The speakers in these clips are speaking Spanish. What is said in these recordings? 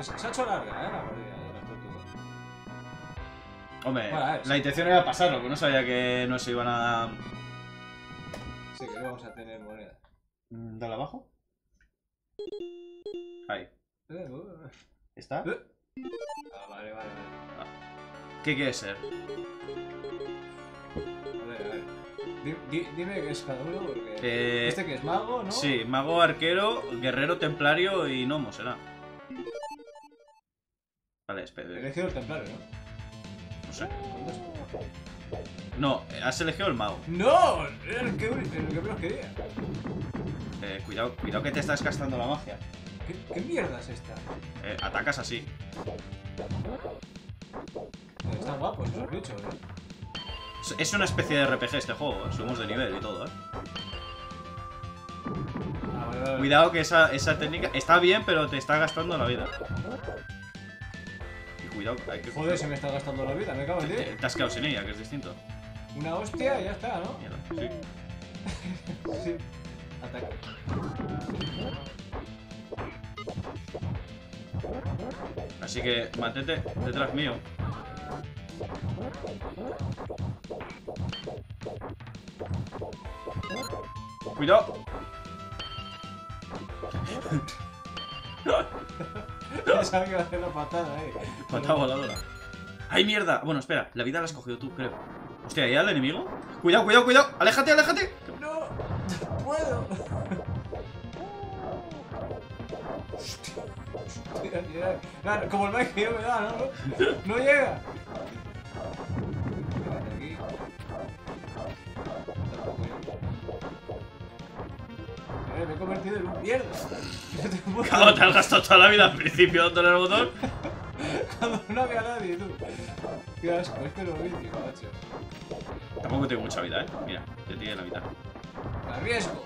Se ha hecho larga, ¿eh? La partida, ¿eh? La tortuga. Hombre, Bueno, a ver, la sí. intención era pasarlo, pero no sabía que no se iban a... Sí, que no vamos a tener moneda. Mm, Dale abajo. Ahí. Eh, uh. ¿Está? Eh. Ah, vale, vale, vale. ¿Qué quiere ser? Dime qué es cada uno, porque... Eh, Este que es mago, ¿no? Sí, mago, arquero, guerrero, templario y gnomo será. Vale, He espera. elegido el templario, ¿no? No sé. No, eh, has elegido el mago. ¡No! El que, el que menos quería. Eh, cuidado, cuidado que te estás gastando la magia. ¿Qué, qué mierda es esta? Eh, atacas así. Eh, Están guapos esos bichos, ¿eh? Es- una especie de RPG este juego, ¿eh? subimos de nivel y todo, ¿eh? Cuidado que esa, esa técnica está bien, pero te está gastando la vida. Y cuidado, hay que... Joder, se me está gastando la vida, me cago en te, diez. te has quedado sin ella, que es distinto. Una hostia y ya está, ¿no? Mierda, sí. Sí. Ataca. Así que mantente detrás mío. Cuidado. Ya sabía que iba a hacer la patada, eh. Patada voladora. ¡Ay, mierda! Bueno, espera, la vida la has cogido tú, creo. Hostia, ¿y al enemigo? Cuidado, cuidado, cuidado. Aléjate, aléjate. ¡No! ¡No puedo! Hostia. Claro, como el que yo me da, ¿no? ¡No llega! Me he convertido en un mierda. No te has gastado toda la vida al principio dándole al botón. Cuando no había nadie, tú. Qué asco, es que lo vi, tío, macho. Tampoco tengo mucha vida, ¿eh? Mira, te tiene la mitad. Me arriesgo.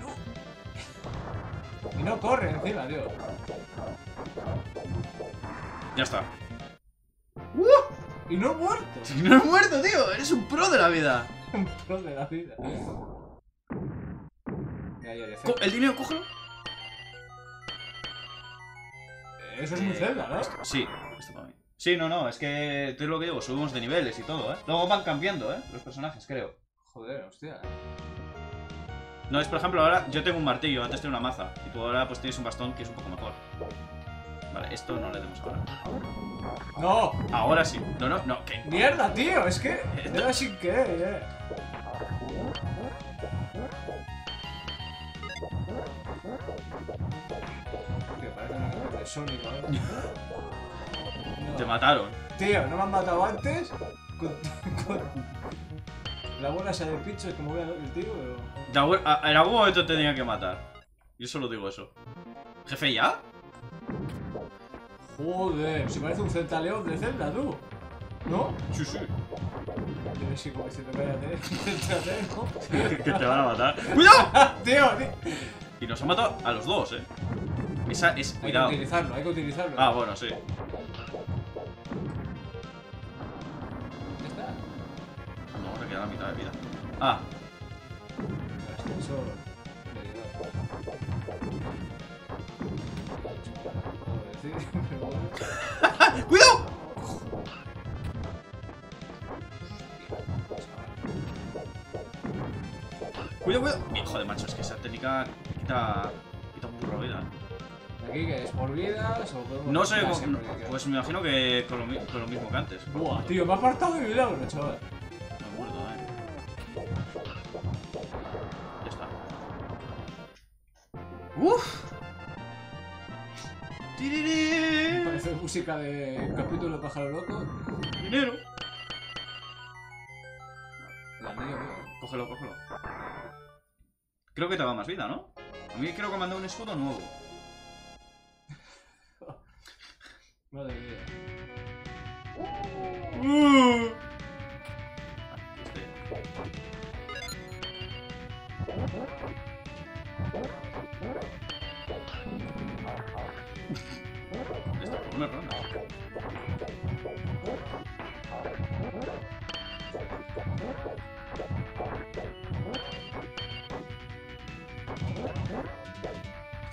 No. Y no corre encima, tío. Ya está. Y no he muerto. No has muerto, tío. Eres un pro de la vida. Un pro de la vida. El dinero, cógelo. Eso es muy Eh, Zelda, ¿no? esto- Sí, esto para mí. Sí, no, no, es que te lo que digo, subimos de niveles y todo, ¿eh? Luego van cambiando, ¿eh? Los personajes, creo. Joder, hostia. No, es por ejemplo, ahora yo tengo un martillo, antes tenía una maza. Y tú ahora pues tienes un bastón que es un poco mejor. Vale, esto no le demos ahora. ¡No! Ahora sí. No, no, no, ¿qué? ¡Mierda, tío! Es que era sin querer, eh. Sonic, ¿eh? No. Te mataron. Tío, ¿no me han matado antes? Con, con la bola esa de pinchos que me voy a dar el tío, pero... En algún momento te tenía que matar. Yo solo digo eso. ¿Jefe ya? Joder, si parece un centaleón de Zelda, tú. ¿No? Sí, sí. Que como céntrate, ¿no? que te van a matar. ¡Cuidado! tío, tío. Y nos han matado a los dos, ¿eh? Esa es... Hay que Cuidado. utilizarlo, hay que utilizarlo. Ah, bueno, sí. Ya está. No, ahora queda la mitad de vida. Ah. ¡Cuidado! Cuidado, cuidado. Hijo de macho, es que esa técnica quita, quita un burro de vida. Aquí que es por vidas o podemos No sé, con- pues me imagino que con lo, mi- con lo mismo que antes. Buah, tío, me ha apartado de milagro, chaval. Me he muerto, eh. Ya está. ¡Uf! ¡Tiriri! Parece música de capítulo pájaro loco. ¡Dinero! Tío. Cógelo, cógelo. Creo que te va más vida, ¿no? A mí creo que me han dado un escudo nuevo. Madre mía. Uh. Esto por una ronda.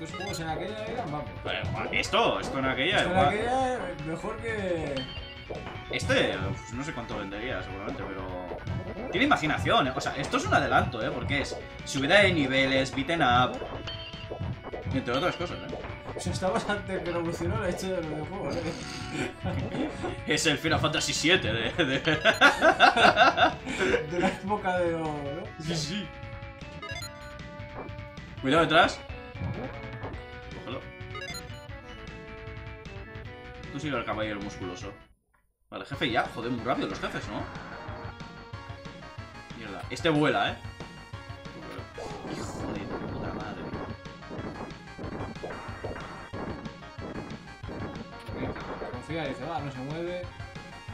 Estos juegos en aquella eran, vamos. Pero, Esto, esto en aquella. Esto en igual. aquella mejor que. Este, pues, no sé cuánto vendería seguramente, pero... Tiene imaginación, ¿eh? O sea, esto es un adelanto, ¿eh? Porque es subida de niveles, beaten up... Entre otras cosas, ¿eh? O sea, está bastante que revolucionó la hecho de los videojuegos, ¿eh? Es el Final Fantasy VII de... de... De la época de los. ¿no? Sí, sí. Cuidado detrás. Tú sigue el caballero musculoso. Vale, jefe ya. Joder, muy rápido los jefes, ¿no? Mierda. Este vuela, ¿eh? Hijo de puta madre. Confía y dice, va, no se mueve.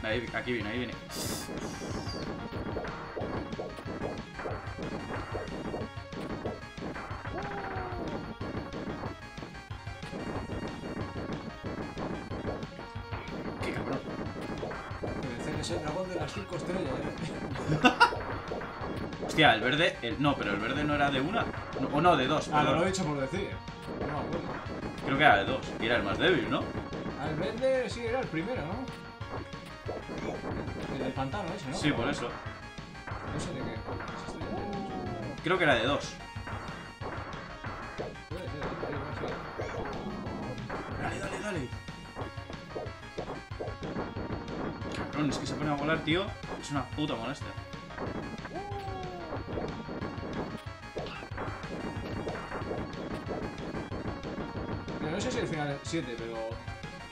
Ahí, aquí viene, ahí viene. Es el dragón de las 5 estrellas, ¿eh? Hostia, el verde. El, no, pero el verde no era de una. No, o no, de dos. Ah, no perdón. lo he dicho por decir. No me acuerdo. Creo que era de dos. Y era el más débil, ¿no? Al verde sí era el primero, ¿no? El del pantano ese, ¿no? Sí, por eso. No sé de qué. Creo que era de dos. Dale, dale, dale. Cabrón, es que se pone a volar, tío. Es una puta molestia. Mira, no sé si el final es 7, pero.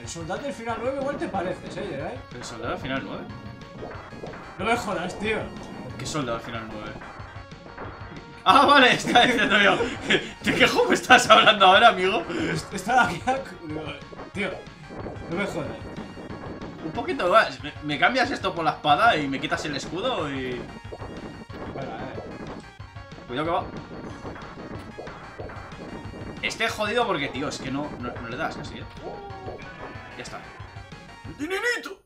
El soldado del final 9 igual te pareces, ¿eh? ¿El soldado al final 9? No me jodas, tío. ¿Qué soldado al final 9? Ah, vale, está diciendo yo. ¿De qué juego estás hablando ahora, amigo? Estaba aquí. Tío, no me jodas. Un poquito más. Me, me cambias esto por la espada y me quitas el escudo y. Bueno, a ver. Cuidado que va. Esté jodido porque, tío, es que no, no, no le das casi, ¿eh? Ya está. ¡Dinerito!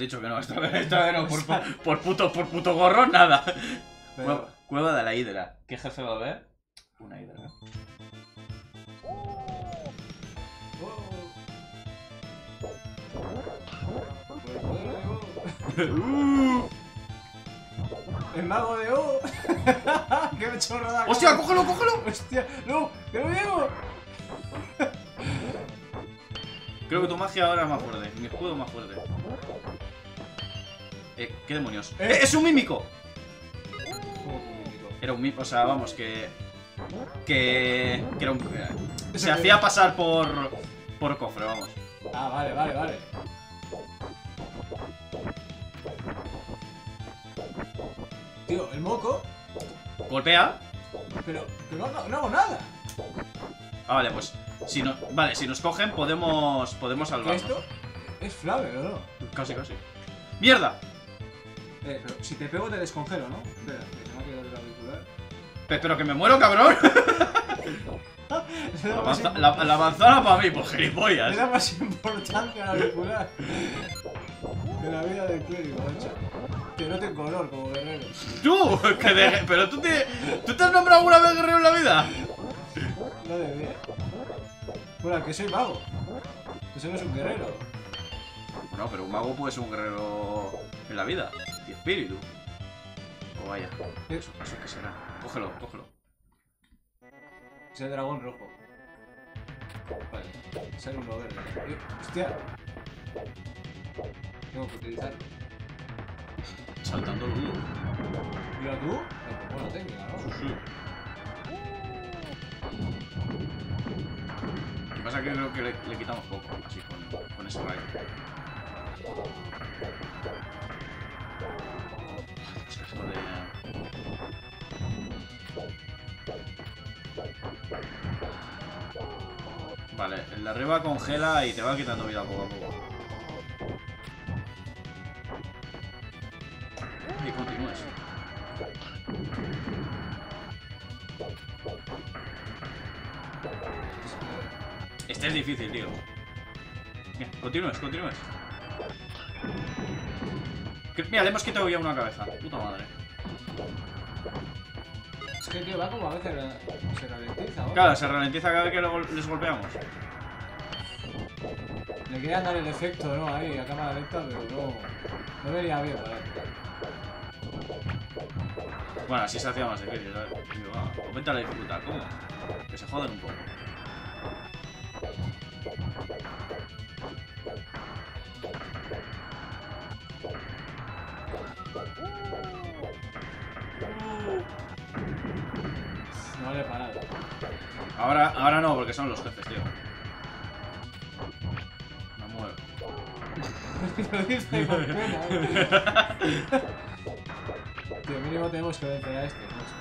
Dicho que no, esta vez, esta vez no, por, por, por puto, por puto gorro, nada. pero. Cueva, cueva de la hidra. ¿Qué jefe va a haber? Una hidra. Uh. El mago de O. ¡Qué chorrada! ¡Hostia, cógelo, cógelo! ¡Hostia! ¡No! ¡Que no llego! Creo que tu magia ahora es más fuerte. Mi escudo es más fuerte. Eh, ¿qué demonios? Eh. ¡Eh, ¡Es un mímico! Era un mímico, o sea, vamos, que. Que. Que era un. Eso Se hacía pasar por. Por cofre, vamos. Ah, vale, vale, vale. Tío, el moco. Golpea. Pero, que no hago, no hago nada. Ah, vale, pues. Si no, vale, si nos cogen, podemos. Podemos ¿Qué salvarnos. esto? Es Flaver, ¿o no? Casi, casi. ¡Mierda! Eh, pero si te pego te descongelo, ¿no? Espera, que quedado el auricular. Pe- Pero que me muero, cabrón. La, manza- la- la manzana para mí, por le gilipollas. da más importancia al auricular que la vida del clérigo, macho. Que no tengo color como guerrero. ¡Tú! Que de- pero tú te. ¿Tú te has nombrado alguna vez guerrero en la vida? No debería. Bueno, que soy mago. Eso no es un guerrero. Bueno, pero un mago puede ser un guerrero en la vida. Y espíritu. O vaya. Eso, eso que será. Cógelo, cógelo. Es el dragón rojo. Vale, sale uno verde. Eh, ¡Hostia! Tengo que utilizarlo. Saltando el duro. Mira tú. Pues buena técnica, ¿no? Lo que pasa es que creo que le, le quitamos poco, así con, con ese rayo. Vale, el de arriba congela y te va quitando vida poco a poco. Y continúes. Este es difícil, tío. Bien, continúes, continúes. Mira, le hemos quitado ya una cabeza. Puta madre. Es que, tío, va como a veces se ralentiza, ¿no? Claro, se ralentiza cada vez que lo les golpeamos. Le querían dar el efecto, ¿no? Ahí, a cámara lenta, pero no... No venía bien, ¿vale? Bueno, así se hacía más difícil, ¿sabes? Aumenta la dificultad. ¿Cómo? Que se joden un poco. Ahora, ahora no, porque son los jefes, tío. Me muero. Lo dice con pena, ¿eh? Tío, mínimo tenemos que vencer a este, macho.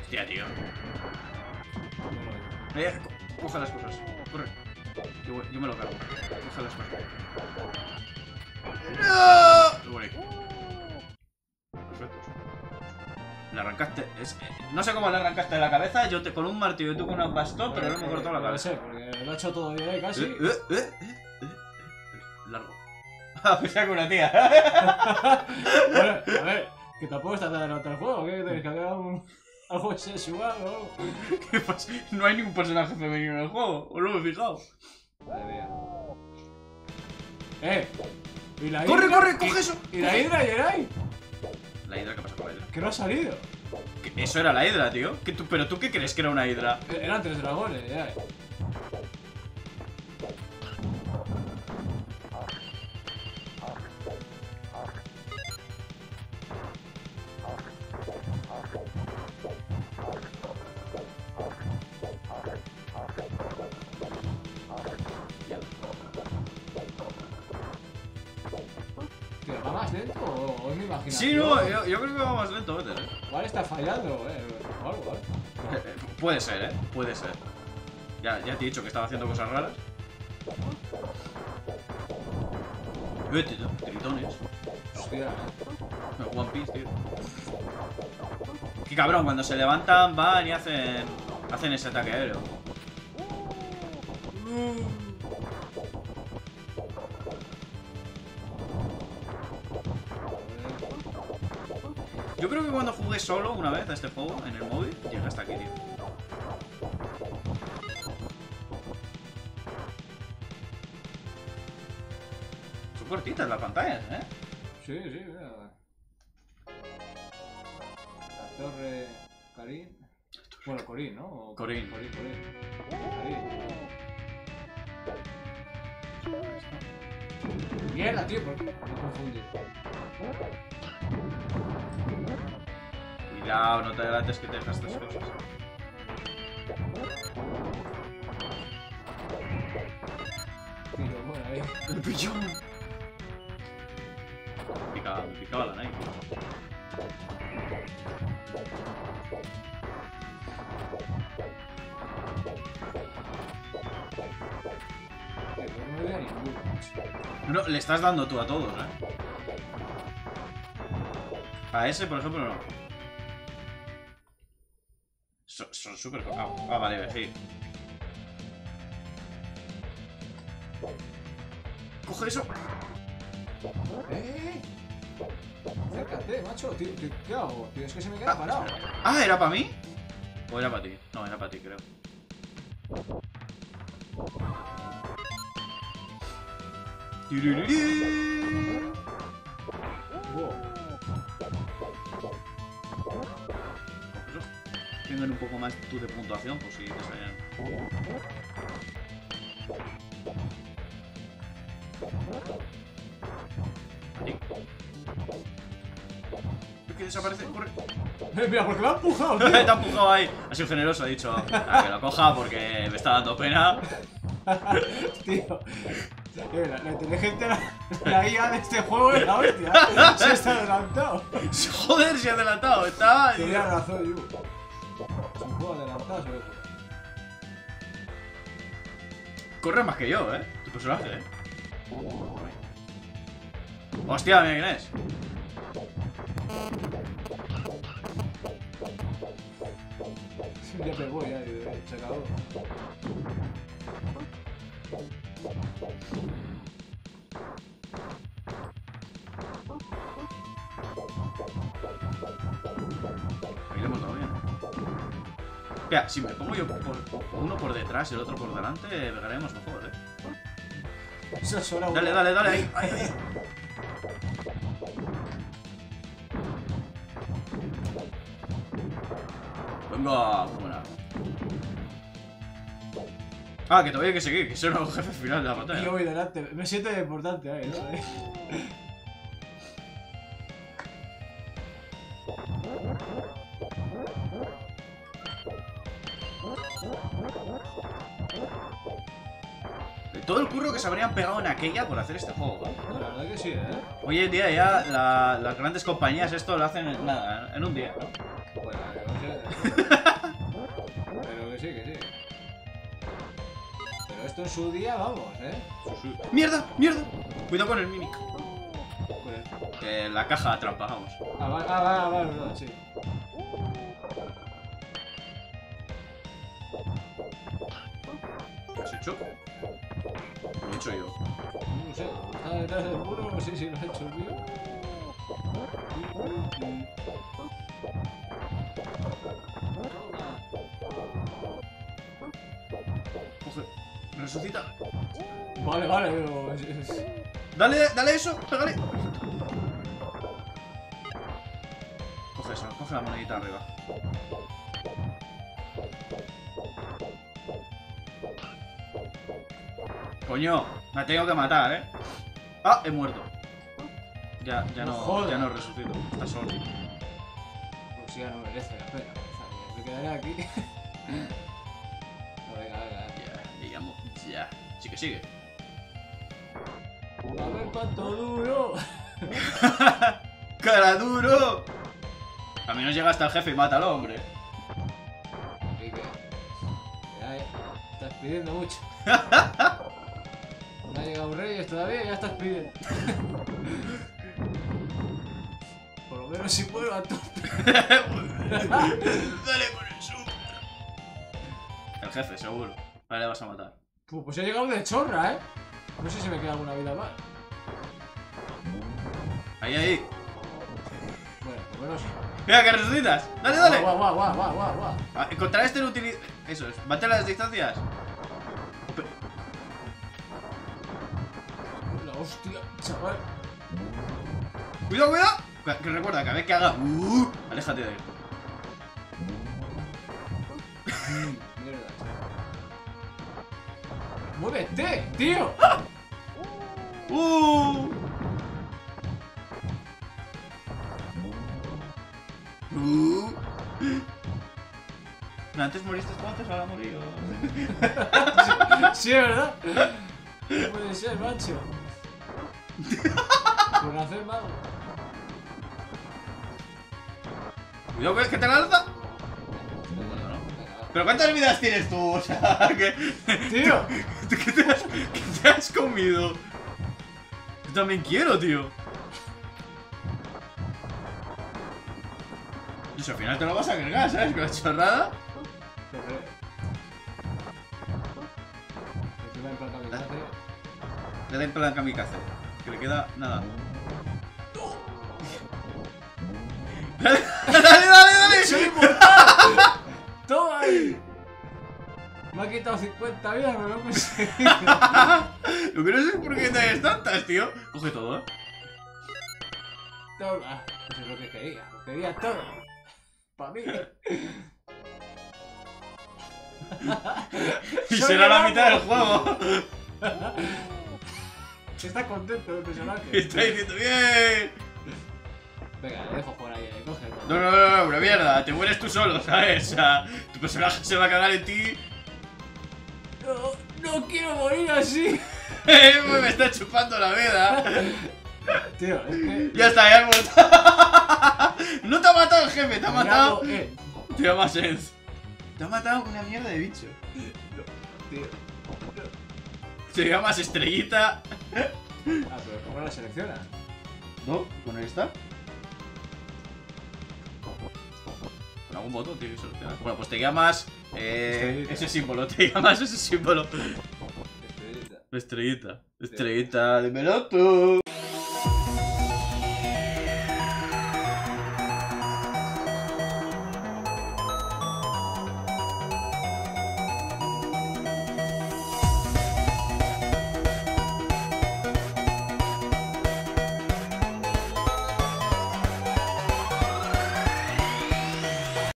Hostia, tío. No. Eh, co- coge las cosas. Corre. Yo, me lo cargo. Coge las cosas. ¡No! Lo. Le arrancaste. es- eh, no sé cómo le arrancaste la cabeza. Yo te, con un martillo y tú con un bastón, pero no me cortó la No lo cabeza. sé, porque lo ha hecho todo bien, ¿eh? Casi. Eh, eh, eh, eh, eh, eh. Largo. Ah, pensaba que una tía. Bueno, a ver, que tampoco está tan el juego, ¿qué? Que hacer un... algo sexual o algo. ¿Qué pasa? No hay ningún personaje femenino en el juego. ¿O no me he fijado? Madre mía. ¡Eh! ¿Y la ¡Corre, hidra? corre! ¡Coge eso! ¿Y la hidra, Yeray? La hidra, ¿qué pasa con la hidra? Que no ha salido. ¿Qué- Eso era la hidra, tío. ¿Qué tú- ¿Pero tú qué crees que era una hidra? Eran tres dragones, ya. O, es mi imaginación? Sí, no, yo, yo creo que va más lento ¿eh? Igual está fallando, eh. O algo, eh. Puede ser, ¿eh? Puede ser. Ya, ya te he dicho que estaba haciendo cosas raras. Tío, tritones. Hostia. One Piece, tío. Qué cabrón, cuando se levantan van y hacen. hacen ese ataque aéreo. Jugué solo una vez a este juego en el móvil, llegué hasta aquí, tío. Son cortitas las pantallas, ¿eh? Sí, sí, mira. La torre Karin. Bueno, Corín, ¿no? O- Corín. Corín, Corín. Mierda, tío, ¿por qué? Me he confundido. Cuidado, no te adelantes que te dejas estas cosas. Me picaba, me picaba la Nike. No. No, le estás dando tú a todos, ¿eh? A ese, por ejemplo, no. Súper... Ah, ah, vale, sí. ¡Coge eso! ¡Eh! Acércate, macho. Tío, tío, ¿qué hago? Tío, es que se me queda parado. Ah, ¿era para mí? ¿O era para ti? No, era para ti, creo. Turururú. Wow. Tengan un poco más tú de puntuación, por si te salen. Ahí. Es que desaparece, corre. Eh, mira, porque me ha empujado, Te tío. ha empujado ahí. Ha sido generoso, ha dicho "Ah, que lo coja porque me está dando pena. Tío. La, la inteligencia, la, la IA de este juego es la hostia. Se está adelantado. Joder, se ha adelantado. Está. Tenía razón, Yu. Un juego adelantado, ve. Corre más que yo, eh. Tu personaje, eh. Hostia, mira quién es. Ya me voy, ya, se acabó. Ahí le hemos dado bien. Mira, si me pongo yo por, uno por detrás y el otro por delante, pegaremos mejor, eh. Eso es hora Dale, dale, dale, ahí, ahí, ahí. Venga, buena. Ah, que todavía hay que seguir, que soy un jefe final de la Yo batalla. voy delante. Me siento importante ahí, ¿no? se habrían pegado en aquella por hacer este juego. ¿eh? La verdad que sí, ¿eh? Hoy en día ya la- las grandes compañías esto lo hacen en, nada, en un día. ¿no? Bueno, no. Pero que sí, que sí. Pero esto en su día, vamos, ¿eh? ¡Mierda! ¡Mierda! Cuidado con el mimic. Que la caja trampa, vamos. Ah, va, ah, va, va, no, sí. Detrás del muro, no sé si lo ha hecho el mío. Resucita. Vale, vale, pero... es- es- Dale, dale eso, pégale. Coge eso, coge la monedita arriba. Coño, me tengo que matar, ¿eh? Ah, he muerto. Ya, ya No no, ya no resucito. Está solo. Pues ya no merece la pena. Me quedaré aquí. No, venga, venga. Ya, digamos, ya. Sí que sigue. A ver cuánto duro. ¡Cara duro! A mí no llega hasta el jefe y mátalo, hombre. Así que... Ya, eh, estás pidiendo mucho. Ha llegado Reyes todavía ya estás pidiendo. Por lo menos si puedo a tope. Dale con el super. El jefe, seguro. Ahora le vas a matar. Pu, Pues he llegado de chorra, ¿eh? No sé si me queda alguna vida más. Ahí, ahí. Bueno, por lo menos... Mira, que resucitas. Dale, dale. Guau, guau, guau, guau, guau, guau. Ah, Contra este no utiliza. Eso es. Mantén las distancias. Chaval. Cuidado, cuidado. Que- Que recuerda, cada vez que haga. Uh, aléjate de él. ¡Muévete, tío! Uh. Uh. No, antes moriste tú, antes ahora morí yo. Sí, es verdad. No puede ser, macho. Por hacer mago. Cuidado, que- que te lanza. ¿Pero cuántas vidas tienes tú? O sea, que. Tío, ¿Qué te has, qué te has comido? Yo también quiero, tío. Y si al final te lo vas a cargar, ¿sabes? Con la chorrada. Encima en plan kamikaze. Le da en plan kamikaze. Que le queda nada. Dale, dale, dale, ¡Soy inmortal! ¡Toma ahí! Me ha quitado 50 vidas, me lo he conseguido. Lo que no sé es por qué tienes tantas, tío. Coge todo, ¿eh? Toma. Eso es lo que quería. Lo quería todo. Para mí. Y será la mitad del juego. Está contento el personaje. Está diciendo, bien. Venga, le dejo por ahí, eh, cógelo. No, no, no, no, pero mierda, te mueres tú solo, ¿sabes? O sea, tu personaje se va a cagar en ti. No, no quiero morir así. Eh, me está chupando la vida. Tío, es que. Ya está, ya he muerto. No te ha matado el jefe, te ha matado. Te llama Sens. Te ha matado una mierda de bicho. Tío. Te llamas Estrellita. Ah, pero ¿cómo la selecciona? ¿No? ¿Con esta? Algún botón tiene que seleccionar. Bueno, pues te llamas. Eh, ese símbolo, te llamas ese símbolo. Estrellita. Estrellita. Estrellita, dímelo tú.